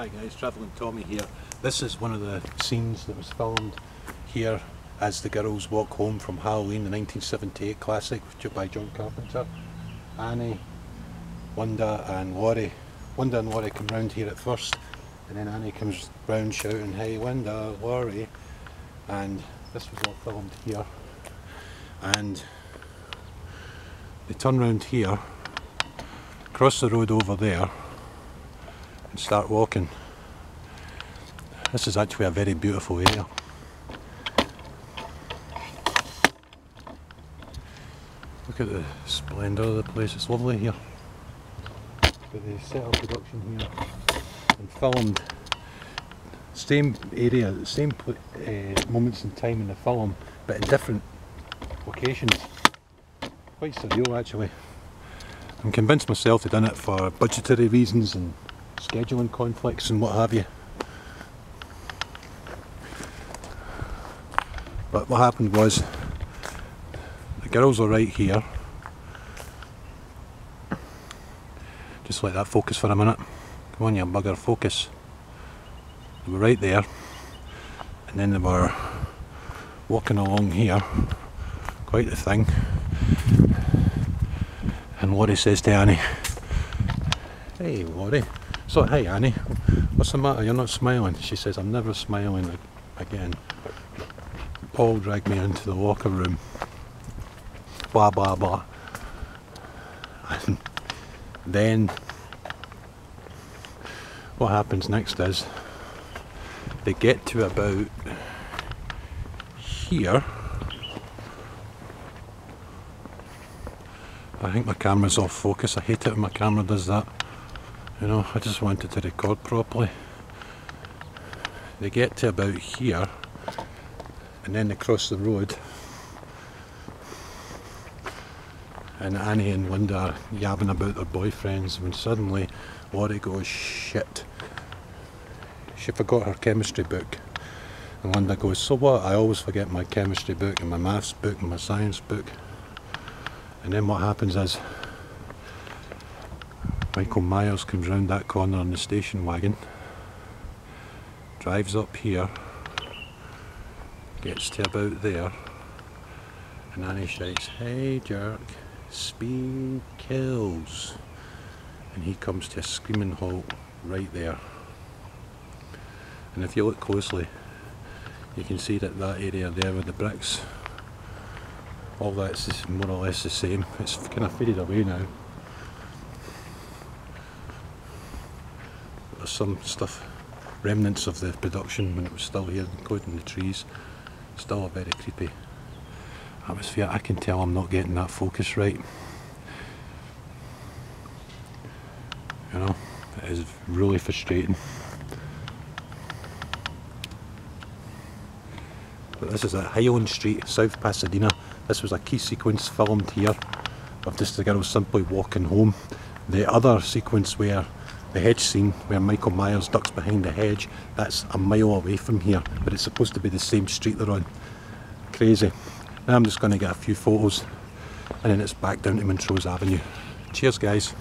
Hi guys, Travelling Tommy here. This is one of the scenes that was filmed here as the girls walk home from Halloween, the 1978 classic by John Carpenter. Annie, Wanda and Laurie. Wanda and Laurie come round here at first and then Annie comes round shouting, hey Wanda, Laurie. And this was all filmed here. And they turn round here, cross the road over there and start walking. This is actually a very beautiful area. Look at the splendour of the place, it's lovely here. But they set up production here and filmed same area, same uh, moments in time in the film, but in different locations. Quite surreal actually. I'm convinced myself they've done it for budgetary reasons and scheduling conflicts and what have you. But what happened was the girls are right here. Just let that focus for a minute. Come on you bugger, focus. They were right there and then they were walking along here. Quite the thing. And Laurie says to Annie, Hey Laurie, so, hey Annie, what's the matter? You're not smiling. She says, I'm never smiling again. Paul dragged me into the locker room. Blah, blah, blah. And then what happens next is they get to about here. I think my camera's off focus. I hate it when my camera does that. You know, I just wanted to record properly. They get to about here and then they cross the road and Annie and Lynda are yabbing about their boyfriends when suddenly Laurie goes, shit. She forgot her chemistry book. And Lynda goes, so what? I always forget my chemistry book and my maths book and my science book. And then what happens is Michael Myers comes round that corner on the station wagon, drives up here, gets to about there, and Annie shouts, hey jerk, speed kills. And he comes to a screaming halt right there. And if you look closely, you can see that that area there with the bricks, all that's more or less the same. It's kind of faded away now. Some stuff, remnants of the production when it was still here, including the trees. Still a very creepy atmosphere. I can tell I'm not getting that focus right. You know, it is really frustrating. But this is at Highland Street, South Pasadena. This was a key sequence filmed here of just the girls simply walking home. The other sequence where the hedge scene where Michael Myers ducks behind the hedge, that's a mile away from here, but it's supposed to be the same street they're on. Crazy. Now I'm just going to get a few photos and then it's back down to Montrose Avenue. Cheers guys.